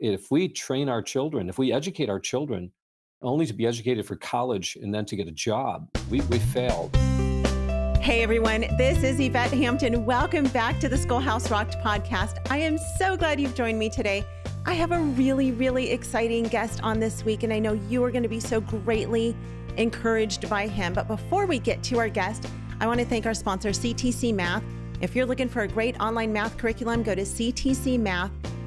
if we train our children, if we educate our children only to be educated for college and then to get a job, we, we failed. Hey everyone, this is Yvette Hampton. Welcome back to the Schoolhouse Rocked podcast. I am so glad you've joined me today. I have a really, really exciting guest on this week, and I know you are going to be so greatly encouraged by him. But before we get to our guest, I want to thank our sponsor, CTC Math. If you're looking for a great online math curriculum, go to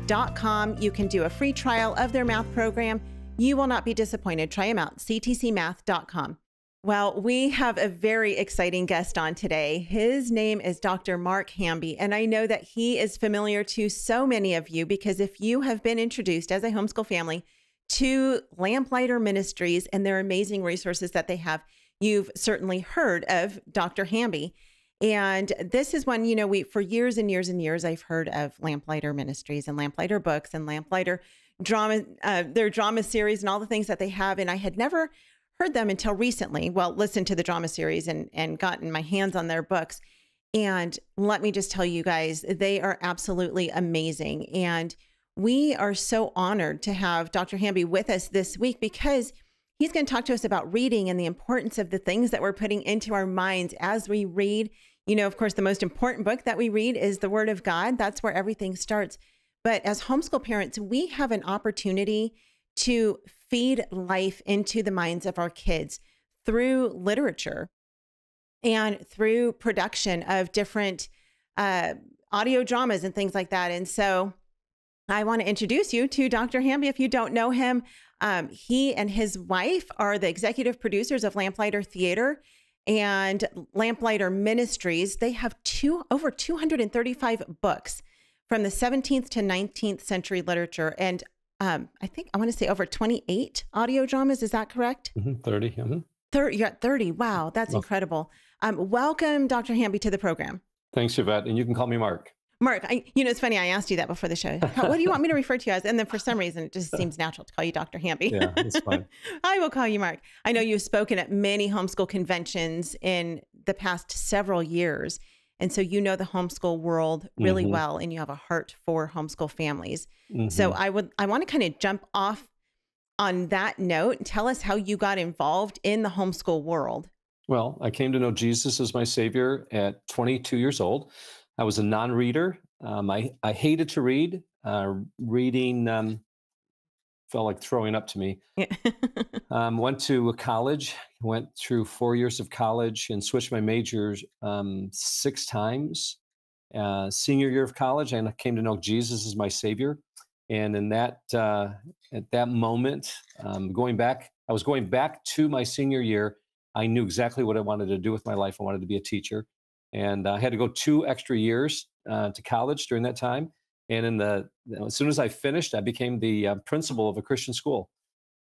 ctcmath.com. You can do a free trial of their math program. You will not be disappointed. Try them out, ctcmath.com. Well, we have a very exciting guest on today. His name is Dr. Mark Hamby, and I know that he is familiar to so many of you because if you have been introduced as a homeschool family to Lamplighter Ministries and their amazing resources that they have, you've certainly heard of Dr. Hamby. And this is one, you know, we for years and years and years I've heard of Lamplighter Ministries and Lamplighter books and Lamplighter drama, uh, their drama series and all the things that they have. And I had never heard them until recently. Well, listened to the drama series and and gotten my hands on their books. And let me just tell you guys, they are absolutely amazing. And we are so honored to have Dr. Hamby with us this week because he's going to talk to us about reading and the importance of the things that we're putting into our minds as we read. You know, of course, the most important book that we read is the Word of God. That's where everything starts. But as homeschool parents, we have an opportunity to feed life into the minds of our kids through literature and through production of different uh, audio dramas and things like that. And so I want to introduce you to Dr. Hamby. If you don't know him, um, he and his wife are the executive producers of Lamplighter Theater and Lamplighter Ministries. They have two over 235 books from the 17th to 19th century literature. And um, I think I want to say over 28 audio dramas. Is that correct? Mm-hmm, 30. Mm-hmm. 30. You're at 30. Wow, that's incredible. Um, welcome, Dr. Hamby, to the program. Thanks, Yvette. And you can call me Mark. Mark, I, you know, it's funny. I asked you that before the show. what do you want me to refer to you as? And then for some reason, it just seems natural to call you Dr. Hamby. Yeah, that's fine. I will call you Mark. I know you've spoken at many homeschool conventions in the past several years. And so you know the homeschool world really mm-hmm. well and you have a heart for homeschool families. Mm-hmm. So I would I want to kind of jump off on that note and tell us how you got involved in the homeschool world. Well, I came to know Jesus as my savior at 22 years old. I was a non-reader. Um, I I hated to read. Uh, reading um, felt like throwing up to me. um, went to college, went through four years of college and switched my majors um, six times. Uh, senior year of college, I came to know Jesus as my Savior. And in that, uh, at that moment, um, going back, I was going back to my senior year. I knew exactly what I wanted to do with my life. I wanted to be a teacher. And I had to go two extra years uh, to college during that time. And in the as soon as I finished, I became the uh, principal of a Christian school.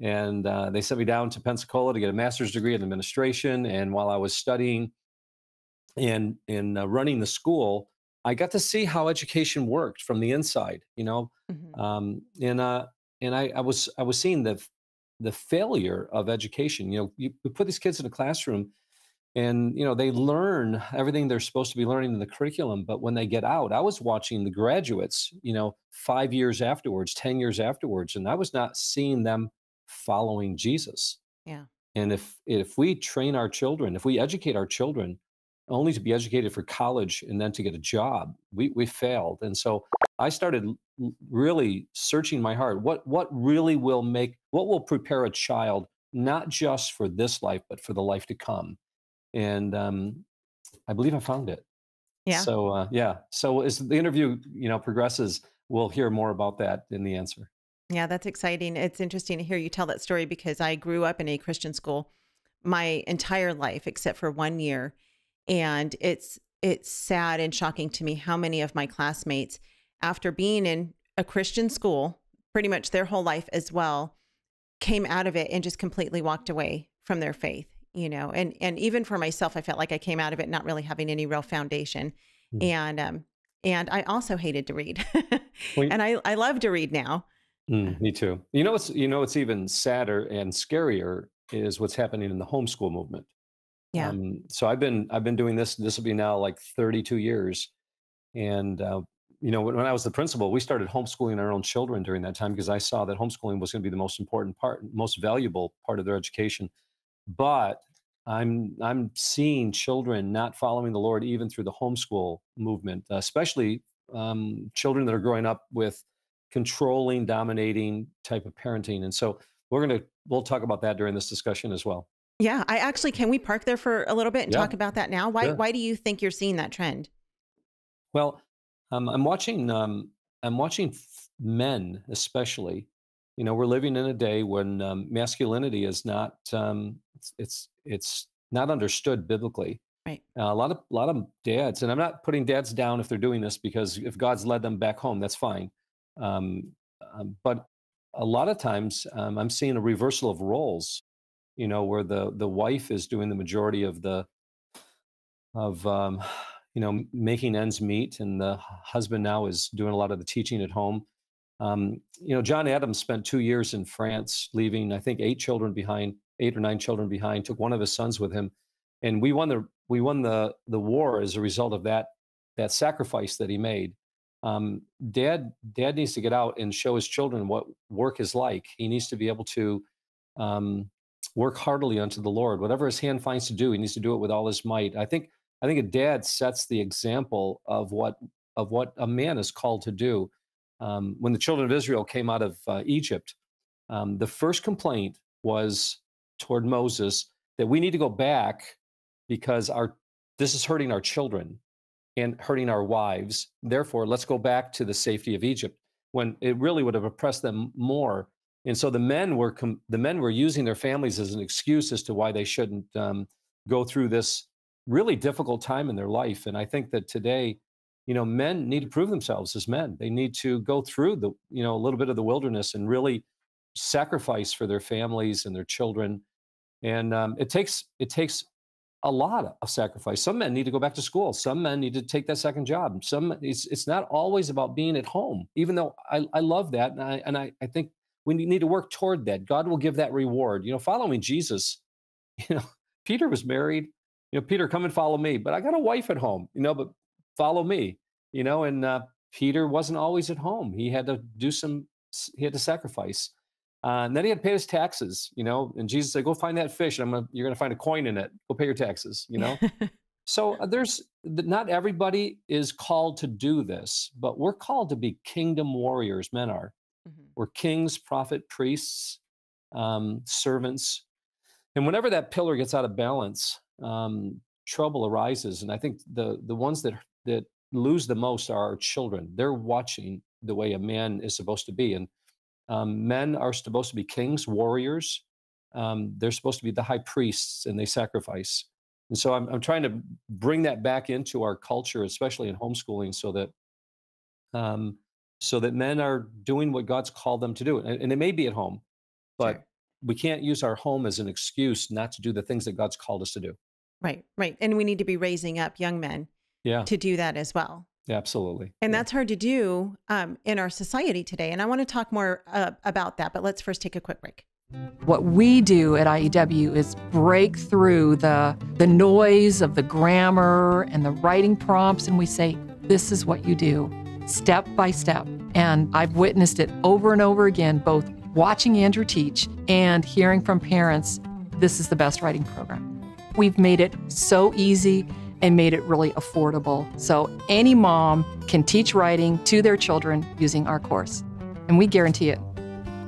And uh, they sent me down to Pensacola to get a master's degree in administration. And while I was studying and in uh, running the school, I got to see how education worked from the inside. You know, mm-hmm. um, and uh, and I, I was I was seeing the the failure of education. You know, you put these kids in a classroom and you know they learn everything they're supposed to be learning in the curriculum but when they get out i was watching the graduates you know 5 years afterwards 10 years afterwards and i was not seeing them following jesus. Yeah. And if if we train our children if we educate our children only to be educated for college and then to get a job we we failed. And so i started really searching my heart what what really will make what will prepare a child not just for this life but for the life to come and um, I believe I found it. Yeah. So uh, yeah. So as the interview you know progresses, we'll hear more about that in the answer. Yeah, that's exciting. It's interesting to hear you tell that story because I grew up in a Christian school my entire life except for one year, and it's it's sad and shocking to me how many of my classmates, after being in a Christian school pretty much their whole life as well, came out of it and just completely walked away from their faith you know and and even for myself i felt like i came out of it not really having any real foundation mm. and um and i also hated to read. Well, and i i love to read now. Mm, me too. You know what's you know what's even sadder and scarier is what's happening in the homeschool movement. Yeah. Um, so i've been i've been doing this this will be now like 32 years. And uh, you know, when, when I was the principal, we started homeschooling our own children during that time because I saw that homeschooling was going to be the most important part, most valuable part of their education. But I'm I'm seeing children not following the Lord even through the homeschool movement, especially um, children that are growing up with controlling, dominating type of parenting. And so we're gonna we'll talk about that during this discussion as well. Yeah, I actually can we park there for a little bit and Yeah. talk about that now? Why Sure. why do you think you're seeing that trend? Well, um, I'm watching. Um, I'm watching f- men, especially. You know, we're living in a day when um, masculinity is not. Um, it's, it's it's not understood biblically. Right. Uh, a lot of a lot of dads, and I'm not putting dads down if they're doing this because if God's led them back home, that's fine. Um, um, but a lot of times, um, I'm seeing a reversal of roles. You know, where the the wife is doing the majority of the of um, you know making ends meet, and the husband now is doing a lot of the teaching at home. Um, you know, John Adams spent two years in France, leaving I think eight children behind, eight or nine children behind. Took one of his sons with him, and we won the we won the the war as a result of that that sacrifice that he made. Um, dad dad needs to get out and show his children what work is like. He needs to be able to um, work heartily unto the Lord. Whatever his hand finds to do, he needs to do it with all his might. I think I think a dad sets the example of what of what a man is called to do. Um, when the children of Israel came out of uh, Egypt, um, the first complaint was toward Moses that we need to go back because our this is hurting our children and hurting our wives. Therefore, let's go back to the safety of Egypt when it really would have oppressed them more. And so the men were com- the men were using their families as an excuse as to why they shouldn't um, go through this really difficult time in their life. And I think that today, you know, men need to prove themselves as men. They need to go through the you know a little bit of the wilderness and really sacrifice for their families and their children. And um, it takes it takes a lot of sacrifice. Some men need to go back to school. Some men need to take that second job. Some it's it's not always about being at home, even though I, I love that. And I and I, I think we need to work toward that. God will give that reward. You know, following Jesus, you know, Peter was married. You know, Peter, come and follow me. But I got a wife at home, you know, but follow me, you know, and uh, Peter wasn't always at home. He had to do some, he had to sacrifice. Uh, and then he had to pay his taxes, you know. And Jesus said, "Go find that fish, and I'm gonna, you're going to find a coin in it. Go pay your taxes," you know. so uh, there's not everybody is called to do this, but we're called to be kingdom warriors. Men are. Mhm. We're kings, prophet, priests, um, servants, and whenever that pillar gets out of balance, um, trouble arises. And I think the the ones that that lose the most are our children. They're watching the way a man is supposed to be, and um, men are supposed to be kings, warriors. Um, they're supposed to be the high priests, and they sacrifice. And so I'm, I'm trying to bring that back into our culture, especially in homeschooling, so that um, so that men are doing what God's called them to do. And, and it may be at home, but Sure. we can't use our home as an excuse not to do the things that God's called us to do. Right, right. And we need to be raising up young men Yeah, to do that as well. absolutely. And Yeah. that's hard to do um, in our society today. And I want to talk more uh, about that, but let's first take a quick break. What we do at IEW is break through the the noise of the grammar and the writing prompts and we say this is what you do step by step. And I've witnessed it over and over again both watching Andrew teach and hearing from parents this is the best writing program. We've made it so easy and made it really affordable. So any mom can teach writing to their children using our course. And we guarantee it.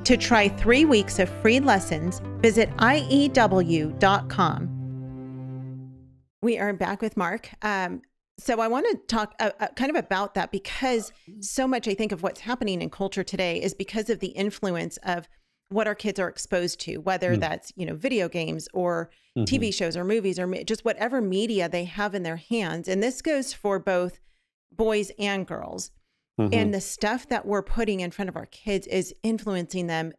To try three weeks of free lessons, visit IEW.com. We are back with Mark. Um, so I want to talk uh, uh, kind of about that because so much I think of what's happening in culture today is because of the influence of what our kids are exposed to, whether Mm. that's you know video games or Mhm. TV shows or movies or just whatever media they have in their hands. And this goes for both boys and girls. Mhm. And the stuff that we're putting in front of our kids is influencing them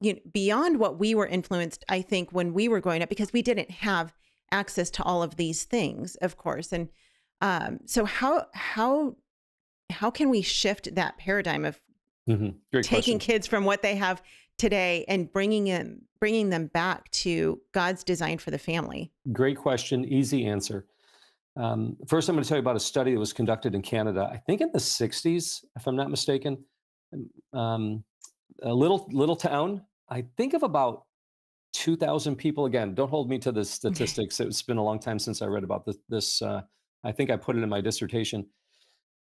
you know, beyond what we were influenced, I think, when we were growing up, because we didn't have access to all of these things, of course. And um, so how how how can we shift that paradigm of Mhm. Taking question. kids from what they have today and bringing them bringing them back to God's design for the family? Great question. Easy answer. Um, first, I'm going to tell you about a study that was conducted in Canada, I think in the 60s, if I'm not mistaken. Um, a little little town, I think of about 2,000 people. Again, don't hold me to the statistics. It's been a long time since I read about this. this uh, I think I put it in my dissertation.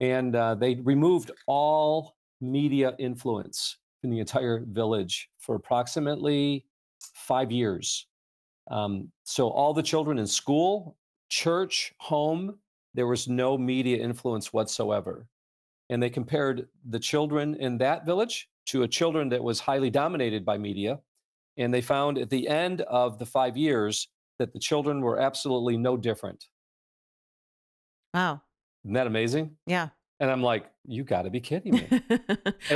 And uh, they removed all media influence in the entire village for approximately five years. Um, so all the children in school, church, home, there was no media influence whatsoever. And they compared the children in that village to a children that was highly dominated by media. And they found at the end of the five years that the children were absolutely no different. Wow. Isn't that amazing? Yeah. And I'm like, you got to be kidding me.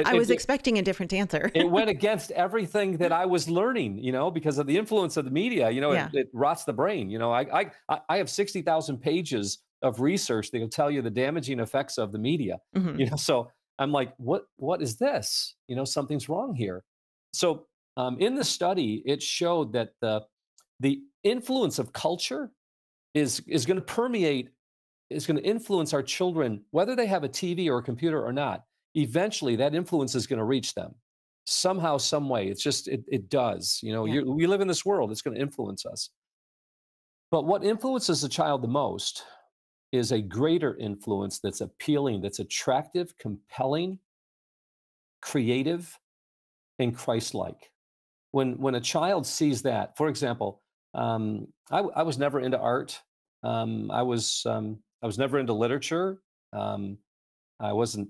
I was it, expecting a different answer. it went against everything that I was learning, you know, because of the influence of the media. You know, yeah. it, it, rots the brain. You know, I I I have sixty thousand pages of research that will tell you the damaging effects of the media. Mm-hmm. You know, so I'm like, what what is this? You know, something's wrong here. So um, in the study, it showed that the the influence of culture is is going to permeate is going to influence our children, whether they have a TV or a computer or not. Eventually, that influence is going to reach them somehow, some way. It's just, it, it does. You know, yeah. we live in this world, it's going to influence us. But what influences a child the most is a greater influence that's appealing, that's attractive, compelling, creative, and Christ like. When, when a child sees that, for example, um, I, I was never into art. Um, I was um, I was never into literature. Um, I wasn't.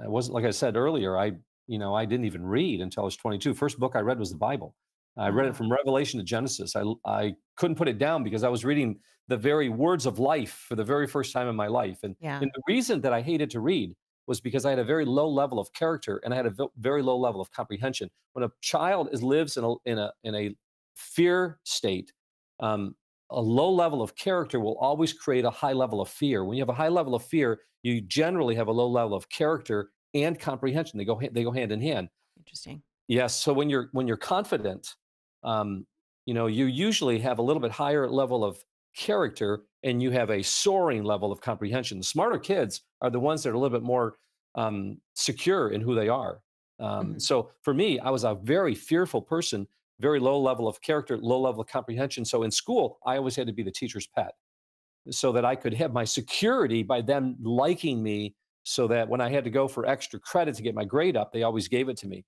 I wasn't like I said earlier. I you know I didn't even read until I was 22. First book I read was the Bible. I read it ah. from Revelation to Genesis. I I couldn't put it down because I was reading the very words of life for the very first time in my life. And, yeah. and the reason that I hated to read was because I had a very low level of character and I had a very low level of comprehension. When a child is lives in a in a in a fear state, um, a low level of character will always create a high level of fear. When you have a high level of fear, you generally have a low level of character and comprehension. They go they go hand in hand. Interesting. Yes. So when you're when you're confident, um, you know, you usually have a little bit higher level of character and you have a soaring level of comprehension. The smarter kids are the ones that are a little bit more um, secure in who they are. Um, mm-hmm. So for me, I was a very fearful person very low level of character, low level of comprehension. So in school, I always had to be the teacher's pet so that I could have my security by them liking me so that when I had to go for extra credit to get my grade up, they always gave it to me.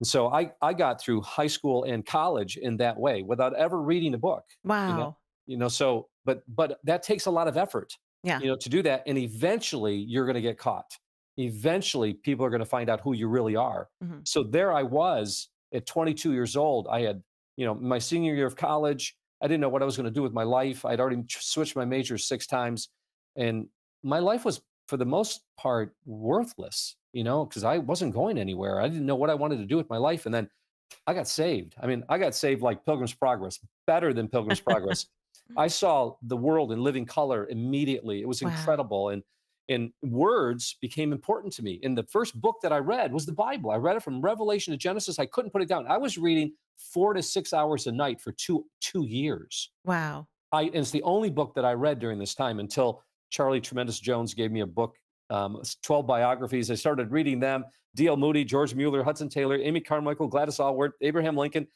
And so I, I got through high school and college in that way without ever reading a book. Wow. You know, you know so but but that takes a lot of effort. Yeah. You know, to do that. And eventually you're going to get caught. Eventually people are going to find out who you really are. Mm-hmm. So there I was at 22 years old, I had, you know, my senior year of college, I didn't know what I was going to do with my life. I'd already switched my majors six times. And my life was, for the most part, worthless, you know, because I wasn't going anywhere. I didn't know what I wanted to do with my life. And then I got saved. I mean, I got saved like Pilgrim's Progress, better than Pilgrim's Progress. I saw the world in living color immediately. It was wow. incredible. And and words became important to me. And the first book that I read was the Bible. I read it from Revelation to Genesis. I couldn't put it down. I was reading four to six hours a night for two two years. Wow. I and it's the only book that I read during this time until Charlie Tremendous Jones gave me a book, um, 12 biographies. I started reading them. D.L. Moody, George Mueller, Hudson Taylor, Amy Carmichael, Gladys Aylward, Abraham Lincoln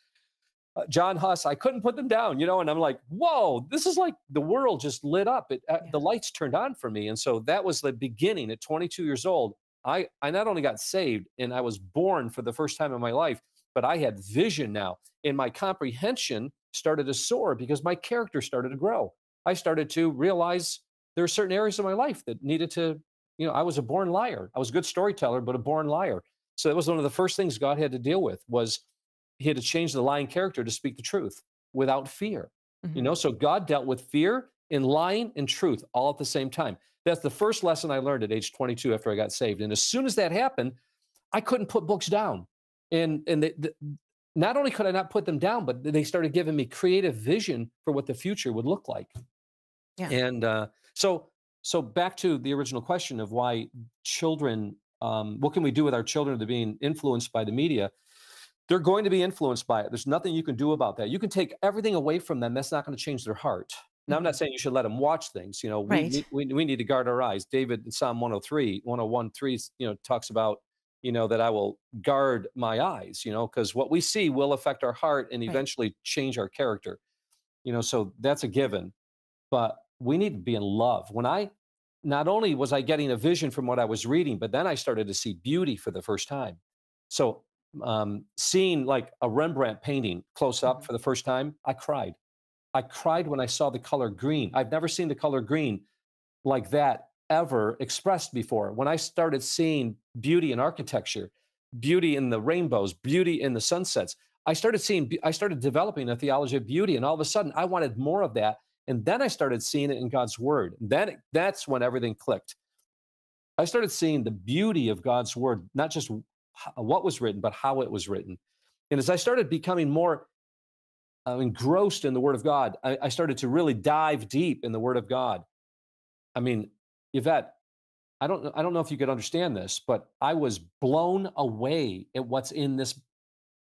uh, John Huss, I couldn't put them down, you know, and I'm like, whoa, this is like the world just lit up. It, uh, yeah. The lights turned on for me. And so that was the beginning at 22 years old. I, I not only got saved and I was born for the first time in my life, but I had vision now and my comprehension started to soar because my character started to grow. I started to realize there are certain areas of my life that needed to, you know, I was a born liar. I was a good storyteller, but a born liar. So that was one of the first things God had to deal with was he had to change the lying character to speak the truth without fear. Mm-hmm. You know, so God dealt with fear and lying and truth all at the same time. That's the first lesson I learned at age 22 after I got saved. And as soon as that happened, I couldn't put books down. And and the, the, not only could I not put them down, but they started giving me creative vision for what the future would look like. Yeah. And uh, so so back to the original question of why children, um, what can we do with our children that are being influenced by the media? They're going to be influenced by it. There's nothing you can do about that. You can take everything away from them. That's not going to change their heart. Now, I'm not mm-hmm. saying you should let them watch things. You know, we, Right. need- we, we need to guard our eyes. David in Psalm 103, 101, 3, you know, talks about, you know, that I will guard my eyes, you know, because what we see will affect our heart and Right. eventually change our character. You know, so that's a given. But we need to be in love. When I, not only was I getting a vision from what I was reading, but then I started to see beauty for the first time. So um, seeing like a Rembrandt painting close up Mhm. for the first time, I cried. I cried when I saw the color green. I've never seen the color green like that ever expressed before. When I started seeing beauty in architecture, beauty in the rainbows, beauty in the sunsets, I started seeing, I started developing a theology of beauty. And all of a sudden, I wanted more of that. And then I started seeing it in God's word. Then that's when everything clicked. I started seeing the beauty of God's word, not just what was written, but how it was written. And as I started becoming more uh, engrossed in the Word of God, I, I started to really dive deep in the Word of God. I mean, Yvette, I don't, I don't know if you could understand this, but I was blown away at what's in this,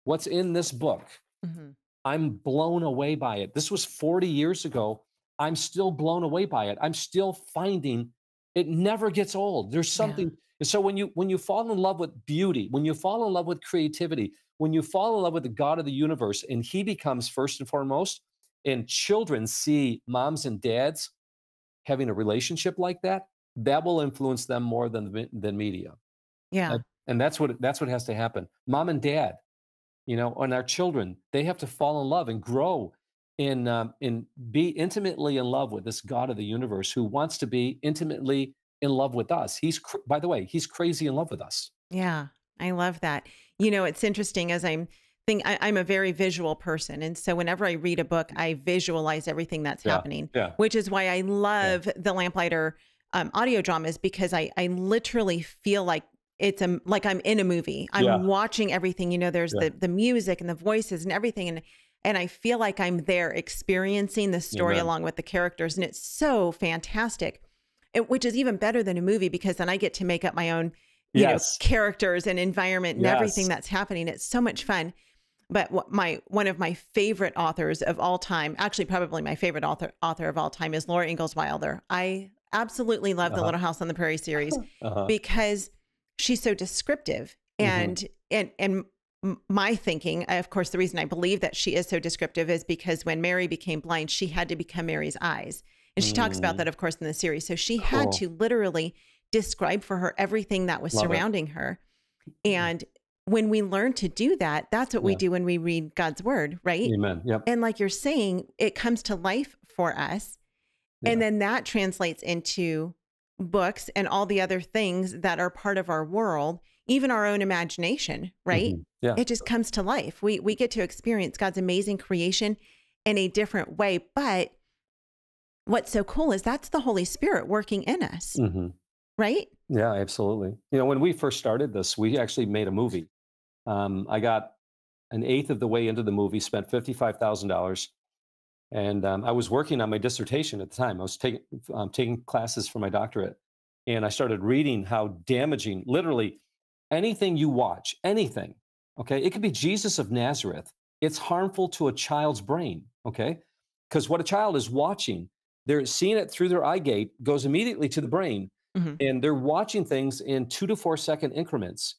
what's in this book. Mhm. I'm blown away by it. This was 40 years ago. I'm still blown away by it. I'm still finding it never gets old. There's Yeah. And so when you when you fall in love with beauty, when you fall in love with creativity, when you fall in love with the God of the universe, and He becomes first and foremost, and children see moms and dads having a relationship like that, that will influence them more than than media Yeah. and that's what that's what has to happen mom and dad you know and our children they have to fall in love and grow in um, in be intimately in love with this god of the universe who wants to be intimately in love with us he's cr- by the way he's crazy in love with us Yeah, I love that. You know, it's interesting as I'm think I, I'm a very visual person, and so whenever I read a book, I visualize everything that's Yeah, happening. yeah. Which is why I love the Lamplighter um, audio dramas because I I literally feel like it's a like I'm in a movie. I'm Yeah. watching everything. You know, there's Yeah. the the music and the voices and everything, and and I feel like I'm there experiencing the story Amen. along with the characters, and it's so fantastic. It, which is even better than a movie because then I get to make up my own you Yes. know characters and environment and everything that's happening it's so much fun but what my one of my favorite authors of all time actually probably my favorite author author of all time is laura ingalls wilder i absolutely love the Uh-huh. little house on the prairie series uh-huh. because she's so descriptive and and and my thinking of course the reason i believe that she is so descriptive is because when mary became blind she had to become mary's eyes and she talks about Mm. that of course in the series. So she had to literally describe for her everything that was Love it. surrounding her. And when we learn to do that that's what we do when we read god's word right? Amen. Yep. And like you're saying it comes to life for us. And then that translates into books and all the other things that are part of our world even our own imagination right? Mhm. yeah. It just comes to life. We we get to experience god's amazing creation in a different way. But what's so cool is that's the holy spirit working in us Mhm. right Yeah, absolutely. You know, when we first started this, we actually made a movie. Um, I got an eighth of the way into the movie, spent fifty-five thousand dollars, and um, I was working on my dissertation at the time. I was taking um, taking classes for my doctorate, and I started reading how damaging, literally, anything you watch, anything. Okay, it could be Jesus of Nazareth. It's harmful to a child's brain. Okay, because what a child is watching, they're seeing it through their eye gate, goes immediately to the brain Mhm. and they're watching things in two to four second increments.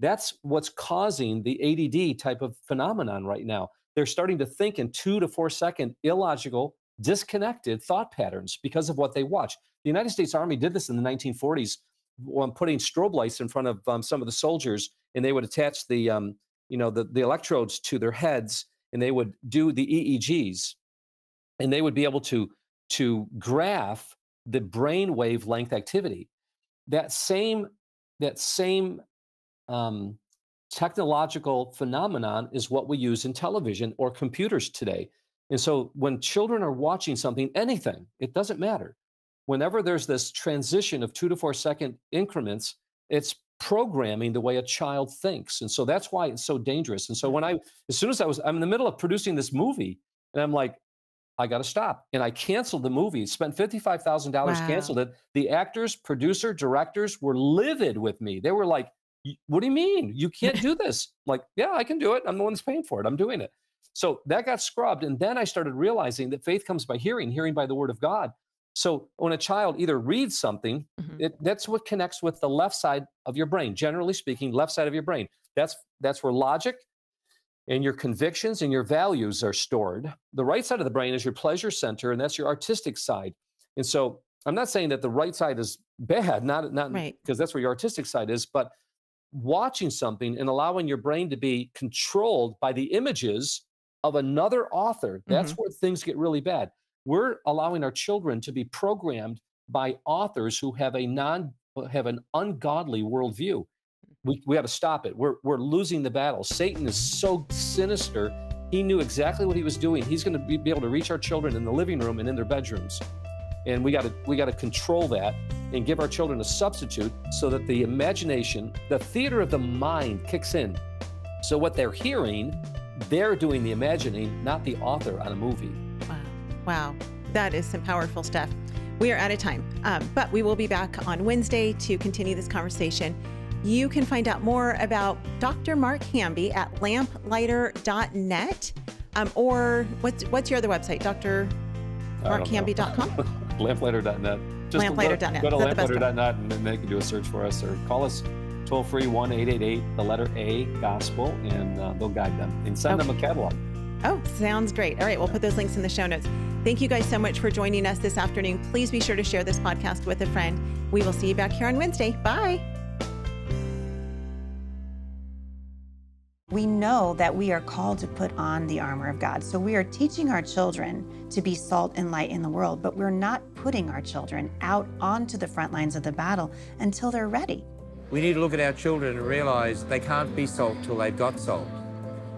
That's what's causing the ADD type of phenomenon right now. They're starting to think in two to four second illogical, disconnected thought patterns because of what they watch. The United States Army did this in the 1940s, when putting strobe lights in front of um, some of the soldiers, and they would attach the, um, you know, the, the electrodes to their heads, and they would do the EEGs, and they would be able to to graph the brain wave length activity. That same that same um, technological phenomenon is what we use in television or computers today. And so when children are watching something anything it doesn't matter. Whenever there's this transition of two to four second increments it's programming the way a child thinks. And so that's why it's so dangerous. And so when i as soon as i was i'm in the middle of producing this movie and i'm like I got to stop. And I canceled the movie, spent $55,000, Wow. canceled it. The actors, producer, directors were livid with me. They were like, What do you mean? You can't do this. I'm like, yeah, I can do it. I'm the one that's paying for it. I'm doing it. So that got scrubbed. And then I started realizing that faith comes by hearing, hearing by the word of God. So when a child either reads something, mm-hmm. it, that's what connects with the left side of your brain. Generally speaking, left side of your brain. That's that's where logic and your convictions and your values are stored. The right side of the brain is your pleasure center, and that's your artistic side. And so I'm not saying that the right side is bad, not not right. because that's where your artistic side is, but watching something and allowing your brain to be controlled by the images of another author, that's mm-hmm. where things get really bad. We're allowing our children to be programmed by authors who have a non have an ungodly worldview. We, we have to stop it. We're, we're losing the battle. Satan is so sinister. He knew exactly what he was doing. He's going to be, be able to reach our children in the living room and in their bedrooms. And we got to we got to control that and give our children a substitute so that the imagination, the theater of the mind kicks in. So what they're hearing, they're doing the imagining, not the author on a movie. Wow. Wow. That is some powerful stuff. We are out of time, um, but we will be back on Wednesday to continue this conversation. You can find out more about Dr. Mark Hamby at lamplighter.net. Um, or what's what's your other website, Dr. drmarkhamby.com? lamplighter.net. Just lamplighter.net. Go to, lamplighter.net and then they can do a search for us or call us toll free 1 888 the letter A gospel and uh, they'll guide them and send okay. them a catalog. Oh, sounds great. All right, we'll put those links in the show notes. Thank you guys so much for joining us this afternoon. Please be sure to share this podcast with a friend. We will see you back here on Wednesday. Bye. We know that we are called to put on the armor of God. So we are teaching our children to be salt and light in the world, but we're not putting our children out onto the front lines of the battle until they're ready. We need to look at our children and realize they can't be salt till they've got salt.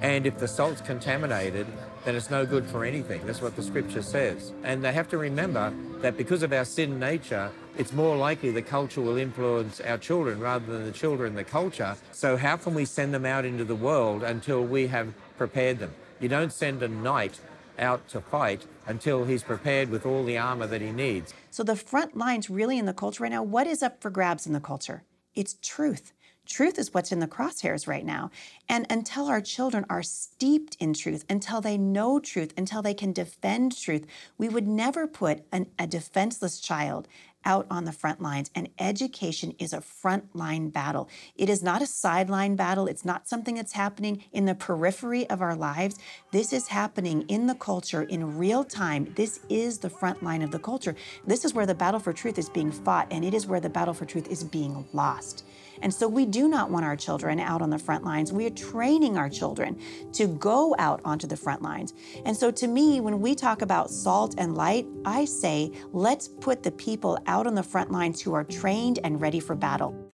And if the salt's contaminated, then it's no good for anything. That's what the scripture says. And they have to remember that because of our sin nature, it's more likely the culture will influence our children rather than the children the culture. So how can we send them out into the world until we have prepared them? You don't send a knight out to fight until he's prepared with all the armor that he needs. So the front lines really in the culture right now, what is up for grabs in the culture? It's truth. Truth is what's in the crosshairs right now. And until our children are steeped in truth, until they know truth, until they can defend truth, we would never put an, a defenseless child out on the front lines. And education is a frontline battle. It is not a sideline battle. It's not something that's happening in the periphery of our lives. This is happening in the culture in real time. This is the front line of the culture. This is where the battle for truth is being fought, and it is where the battle for truth is being lost. And so we do not want our children out on the front lines. We are training our children to go out onto the front lines. And so to me, when we talk about salt and light, I say, let's put the people out on the front lines who are trained and ready for battle.